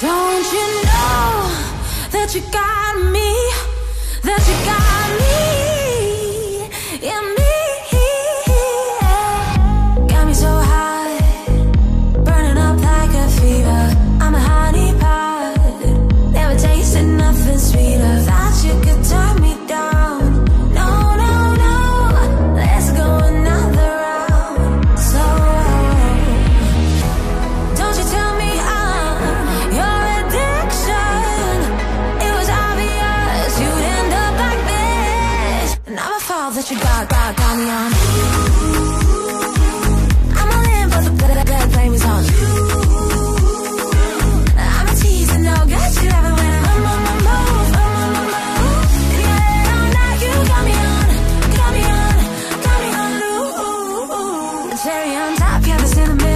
Don't you know that you got me? That you got you got, got, got me on. I'm all in for the good, good, blame is on you. I'm a tease and no you when I'm on move, move. Yeah, now you got me on, got me on, got me on. Ooh, cherry on top, the cinnamon.